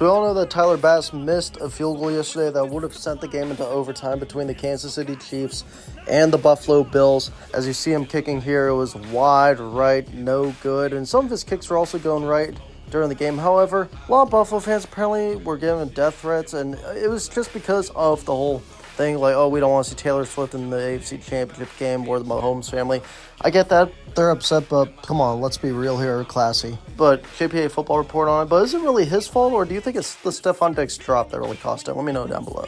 So we all know that Tyler Bass missed a field goal yesterday that would have sent the game into overtime between the Kansas City Chiefs and the Buffalo Bills. As you see him kicking here, it was wide right, no good. And some of his kicks were also going right during the game. However, a lot of Buffalo fans apparently were giving death threats, and it was just because of the whole thing like, oh, we don't want to see Taylor Swift in the AFC Championship game or the Mahomes family. I get that. They're upset, but come on, let's be real here, classy. But KPA football report on it, but is it really his fault, or do you think it's the Stefon Diggs drop that really cost it? Let me know down below.